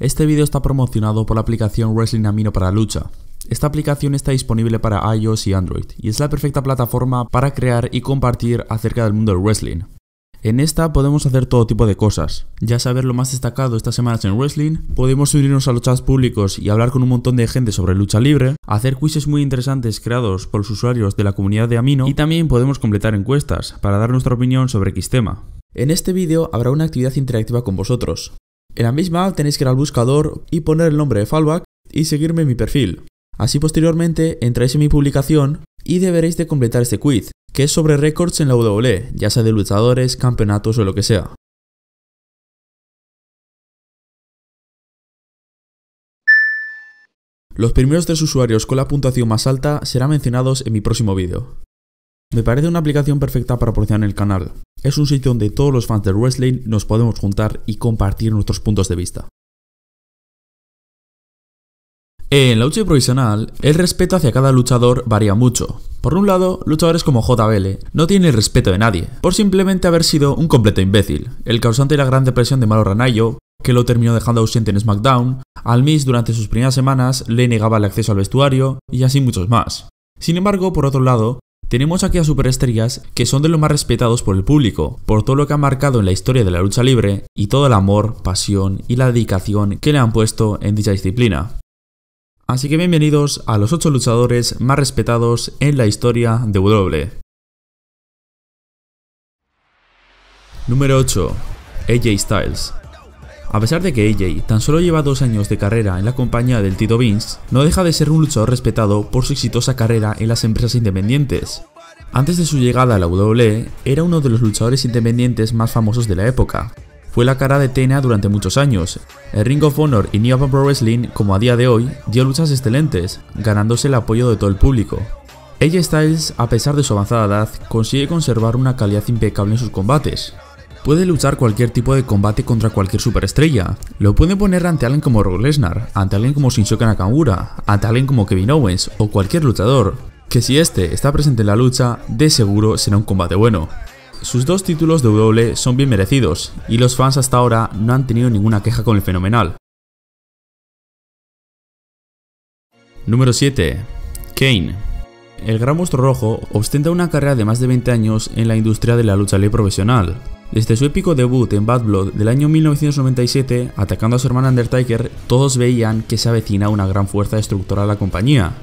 Este vídeo está promocionado por la aplicación Wrestling Amino para lucha. Esta aplicación está disponible para iOS y Android y es la perfecta plataforma para crear y compartir acerca del mundo del wrestling. En esta podemos hacer todo tipo de cosas. Ya saber lo más destacado estas semanas en wrestling, podemos unirnos a los chats públicos y hablar con un montón de gente sobre lucha libre, hacer quizzes muy interesantes creados por los usuarios de la comunidad de Amino y también podemos completar encuestas para dar nuestra opinión sobre X tema. En este vídeo habrá una actividad interactiva con vosotros. En la misma tenéis que ir al buscador y poner el nombre de Fallback y seguirme en mi perfil. Así posteriormente entráis en mi publicación y deberéis de completar este quiz, que es sobre récords en la WWE, ya sea de luchadores, campeonatos o lo que sea. Los primeros tres usuarios con la puntuación más alta serán mencionados en mi próximo vídeo. Me parece una aplicación perfecta para promocionar el canal. Es un sitio donde todos los fans del wrestling nos podemos juntar y compartir nuestros puntos de vista. En la lucha profesional, el respeto hacia cada luchador varía mucho. Por un lado, luchadores como JBL no tienen el respeto de nadie, por simplemente haber sido un completo imbécil, el causante de la gran depresión de Malo Ranayo, que lo terminó dejando ausente en SmackDown, al Miss durante sus primeras semanas le negaba el acceso al vestuario, y así muchos más. Sin embargo, por otro lado, tenemos aquí a superestrellas que son de los más respetados por el público, por todo lo que han marcado en la historia de la lucha libre y todo el amor, pasión y la dedicación que le han puesto en dicha disciplina. Así que bienvenidos a los 8 luchadores más respetados en la historia de W. Número 8. AJ Styles. A pesar de que AJ tan solo lleva dos años de carrera en la compañía del Tito Vince, no deja de ser un luchador respetado por su exitosa carrera en las empresas independientes. Antes de su llegada a la WWE, era uno de los luchadores independientes más famosos de la época, fue la cara de TNA durante muchos años. El Ring of Honor y New Japan Pro Wrestling, como a día de hoy, dio luchas excelentes, ganándose el apoyo de todo el público. AJ Styles, a pesar de su avanzada edad, consigue conservar una calidad impecable en sus combates. Puede luchar cualquier tipo de combate contra cualquier superestrella. Lo puede poner ante alguien como Brock Lesnar, ante alguien como Shinsuke Nakamura, ante alguien como Kevin Owens o cualquier luchador. Que si este está presente en la lucha, de seguro será un combate bueno. Sus dos títulos de W son bien merecidos, y los fans hasta ahora no han tenido ninguna queja con el fenomenal. Número 7. Kane. El gran monstruo rojo ostenta una carrera de más de 20 años en la industria de la lucha libre profesional. Desde su épico debut en Bad Blood del año 1997, atacando a su hermano Undertaker, todos veían que se avecina una gran fuerza destructora a la compañía,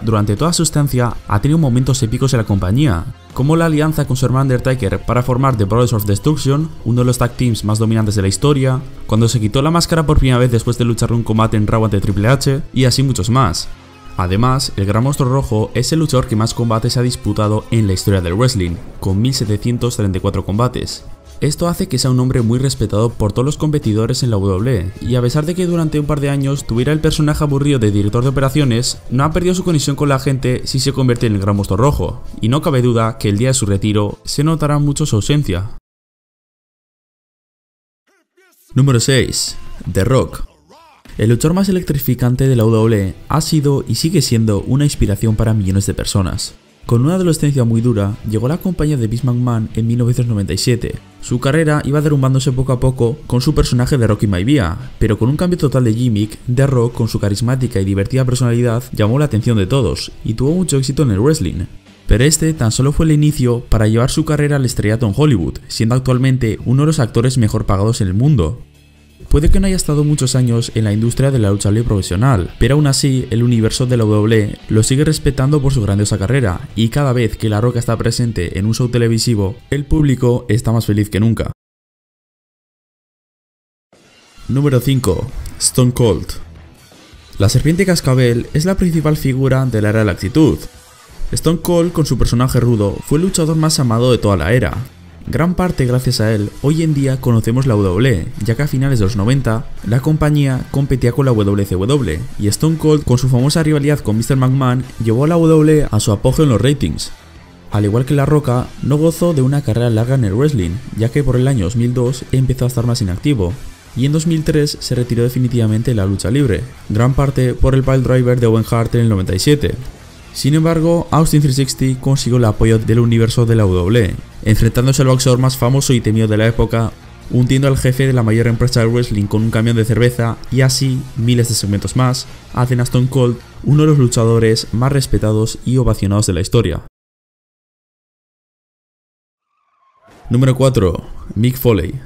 durante toda su estancia ha tenido momentos épicos en la compañía, como la alianza con su hermano Undertaker para formar The Brothers of Destruction, uno de los tag teams más dominantes de la historia, cuando se quitó la máscara por primera vez después de luchar un combate en Raw ante Triple H, y así muchos más. Además, el Gran Monstruo Rojo es el luchador que más combates ha disputado en la historia del wrestling, con 1734 combates, esto hace que sea un hombre muy respetado por todos los competidores en la WWE, y a pesar de que durante un par de años tuviera el personaje aburrido de director de operaciones, no ha perdido su conexión con la gente si se convierte en el gran monstruo rojo, y no cabe duda que el día de su retiro se notará mucho su ausencia. Número 6. The Rock. El luchador más electrificante de la WWE ha sido y sigue siendo una inspiración para millones de personas. Con una adolescencia muy dura, llegó a la compañía de Vince McMahon en 1997. Su carrera iba derrumbándose poco a poco con su personaje de Rocky Maivia, pero con un cambio total de gimmick, The Rock con su carismática y divertida personalidad llamó la atención de todos y tuvo mucho éxito en el wrestling. Pero este tan solo fue el inicio para llevar su carrera al estrellato en Hollywood, siendo actualmente uno de los actores mejor pagados en el mundo. Puede que no haya estado muchos años en la industria de la lucha libre profesional, pero aún así el universo de la WWE lo sigue respetando por su grandiosa carrera, y cada vez que La Roca está presente en un show televisivo, el público está más feliz que nunca. Número 5. Stone Cold. La serpiente cascabel es la principal figura de la era de la actitud. Stone Cold, con su personaje rudo, fue el luchador más amado de toda la era, Gran parte gracias a él, hoy en día conocemos la WWE, ya que a finales de los 90, la compañía competía con la WCW, y Stone Cold, con su famosa rivalidad con Mr. McMahon, llevó a la WWE a su apogeo en los ratings. Al igual que La Roca, no gozó de una carrera larga en el wrestling, ya que por el año 2002 empezó a estar más inactivo, y en 2003 se retiró definitivamente de la lucha libre, gran parte por el pile driver de Owen Hart en el 97. Sin embargo, Austin 360 consiguió el apoyo del universo de la WWE, enfrentándose al boxeador más famoso y temido de la época, hundiendo al jefe de la mayor empresa de wrestling con un camión de cerveza y así miles de segmentos más hacen a Stone Cold uno de los luchadores más respetados y ovacionados de la historia. Número 4. Mick Foley.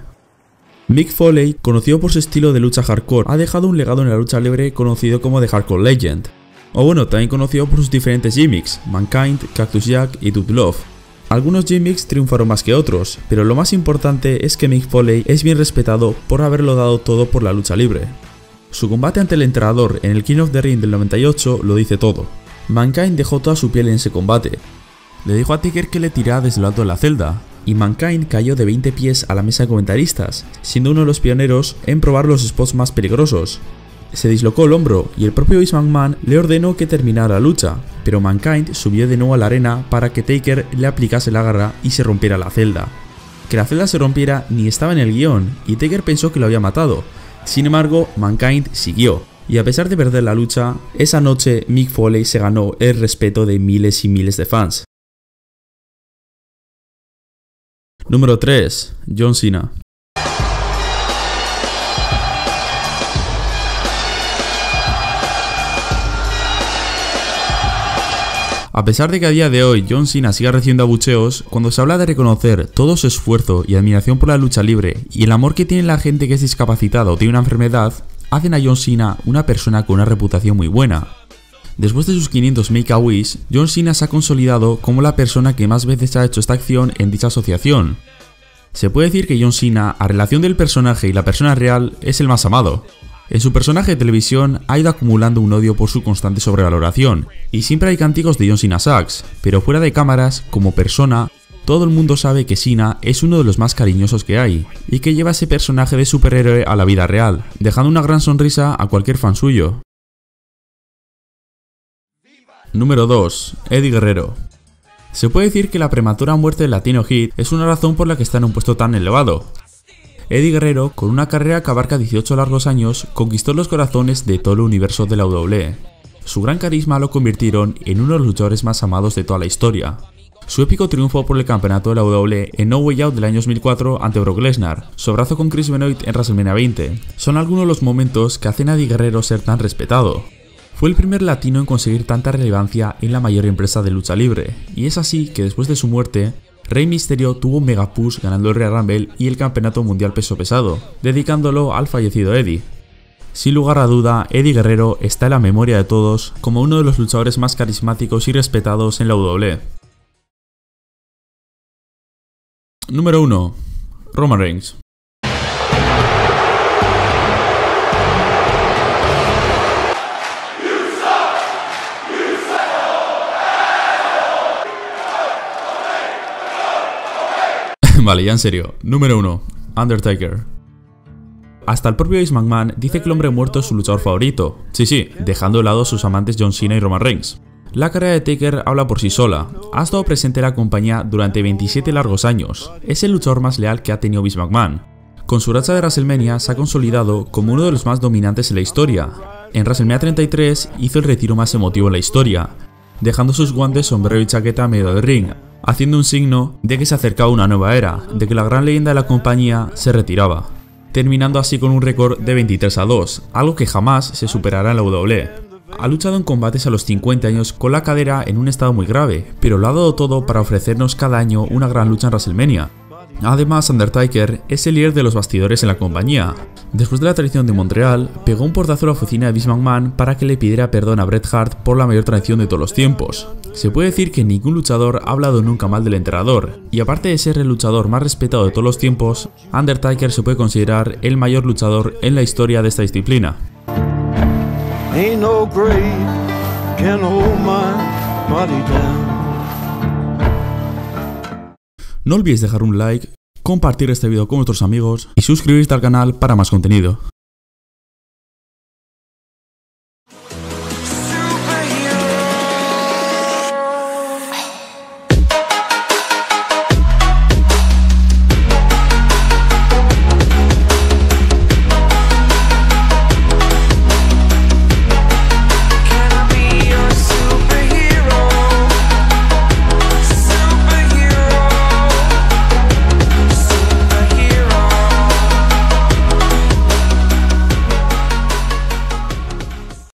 Mick Foley, conocido por su estilo de lucha hardcore, ha dejado un legado en la lucha libre conocido como The Hardcore Legend, o bueno, también conocido por sus diferentes gimmicks, Mankind, Cactus Jack y Dude Love. Algunos gimmicks triunfaron más que otros, pero lo más importante es que Mick Foley es bien respetado por haberlo dado todo por la lucha libre. Su combate ante el entrenador en el King of the Ring del 98 lo dice todo. Mankind dejó toda su piel en ese combate. Le dijo a Tiger que le tirara desde lo alto de la celda, y Mankind cayó de 20 pies a la mesa de comentaristas, siendo uno de los pioneros en probar los spots más peligrosos. Se dislocó el hombro y el propio Vince McMahon le ordenó que terminara la lucha, pero Mankind subió de nuevo a la arena para que Taker le aplicase la garra y se rompiera la celda. Que la celda se rompiera ni estaba en el guion y Taker pensó que lo había matado, sin embargo Mankind siguió, y a pesar de perder la lucha, esa noche Mick Foley se ganó el respeto de miles y miles de fans. Número 3. John Cena. A pesar de que a día de hoy John Cena siga recibiendo abucheos, cuando se habla de reconocer todo su esfuerzo y admiración por la lucha libre y el amor que tiene la gente que es discapacitada o tiene una enfermedad, hacen a John Cena una persona con una reputación muy buena. Después de sus 500 Make-A-Wish, John Cena se ha consolidado como la persona que más veces ha hecho esta acción en dicha asociación. Se puede decir que John Cena, a relación del personaje y la persona real, es el más amado. En su personaje de televisión ha ido acumulando un odio por su constante sobrevaloración, y siempre hay cánticos de John Cena Sachs, pero fuera de cámaras, como persona, todo el mundo sabe que Cena es uno de los más cariñosos que hay, y que lleva ese personaje de superhéroe a la vida real, dejando una gran sonrisa a cualquier fan suyo. Número 2. Eddie Guerrero. Se puede decir que la prematura muerte de Latino Hit es una razón por la que está en un puesto tan elevado. Eddie Guerrero, con una carrera que abarca 18 largos años, conquistó los corazones de todo el universo de la WWE. Su gran carisma lo convirtieron en uno de los luchadores más amados de toda la historia. Su épico triunfo por el campeonato de la WWE en No Way Out del año 2004 ante Brock Lesnar, su abrazo con Chris Benoit en WrestleMania 20, son algunos de los momentos que hacen a Eddie Guerrero ser tan respetado. Fue el primer latino en conseguir tanta relevancia en la mayor empresa de lucha libre, y es así que después de su muerte, Rey Mysterio tuvo un mega push ganando el Real Rumble y el Campeonato Mundial Peso Pesado, dedicándolo al fallecido Eddie. Sin lugar a duda, Eddie Guerrero está en la memoria de todos como uno de los luchadores más carismáticos y respetados en la WWE. Número 1. Roman Reigns. vale, ya en serio. Número 1. Undertaker. Hasta el propio Ace McMahon dice que el hombre muerto es su luchador favorito. Sí, sí, dejando de lado sus amantes John Cena y Roman Reigns. La carrera de Taker habla por sí sola. Ha estado presente en la compañía durante 27 largos años. Es el luchador más leal que ha tenido Vince McMahon. Con su racha de WrestleMania se ha consolidado como uno de los más dominantes en la historia. En WrestleMania 33 hizo el retiro más emotivo en la historia, dejando sus guantes, sombrero y chaqueta a medio del ring, haciendo un signo de que se acercaba una nueva era, de que la gran leyenda de la compañía se retiraba, terminando así con un récord de 23 a 2, algo que jamás se superará en la WWE. Ha luchado en combates a los 50 años con la cadera en un estado muy grave, pero lo ha dado todo para ofrecernos cada año una gran lucha en WrestleMania, Además, Undertaker es el líder de los bastidores en la compañía. Después de la traición de Montreal, pegó un portazo a la oficina de Vince McMahon para que le pidiera perdón a Bret Hart por la mayor traición de todos los tiempos. Se puede decir que ningún luchador ha hablado nunca mal del entrenador, y aparte de ser el luchador más respetado de todos los tiempos, Undertaker se puede considerar el mayor luchador en la historia de esta disciplina. No olvides dejar un like, compartir este vídeo con otros amigos y suscribirte al canal para más contenido.